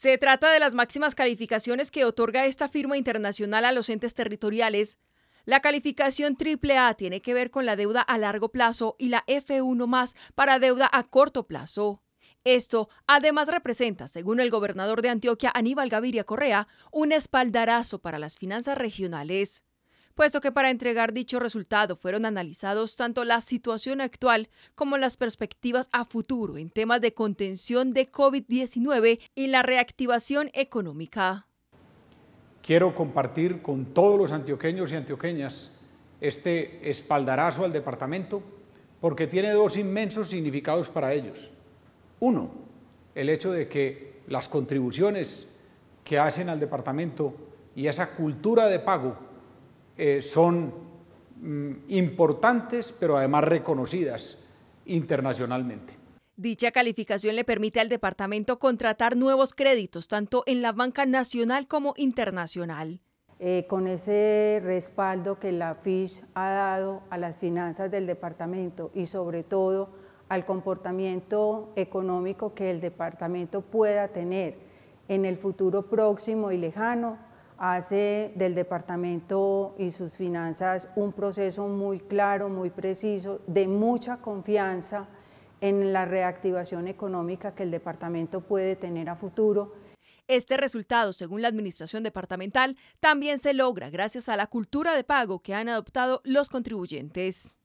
Se trata de las máximas calificaciones que otorga esta firma internacional a los entes territoriales. La calificación AAA tiene que ver con la deuda a largo plazo y la F1 más para deuda a corto plazo. Esto además representa, según el gobernador de Antioquia, Aníbal Gaviria Correa, un espaldarazo para las finanzas regionales puesto que para entregar dicho resultado fueron analizados tanto la situación actual como las perspectivas a futuro en temas de contención de COVID-19 y la reactivación económica. Quiero compartir con todos los antioqueños y antioqueñas este espaldarazo al departamento porque tiene dos inmensos significados para ellos. Uno, el hecho de que las contribuciones que hacen al departamento y esa cultura de pago eh, son mm, importantes, pero además reconocidas internacionalmente. Dicha calificación le permite al departamento contratar nuevos créditos, tanto en la banca nacional como internacional. Eh, con ese respaldo que la FISH ha dado a las finanzas del departamento y sobre todo al comportamiento económico que el departamento pueda tener en el futuro próximo y lejano, hace del departamento y sus finanzas un proceso muy claro, muy preciso, de mucha confianza en la reactivación económica que el departamento puede tener a futuro. Este resultado, según la administración departamental, también se logra gracias a la cultura de pago que han adoptado los contribuyentes.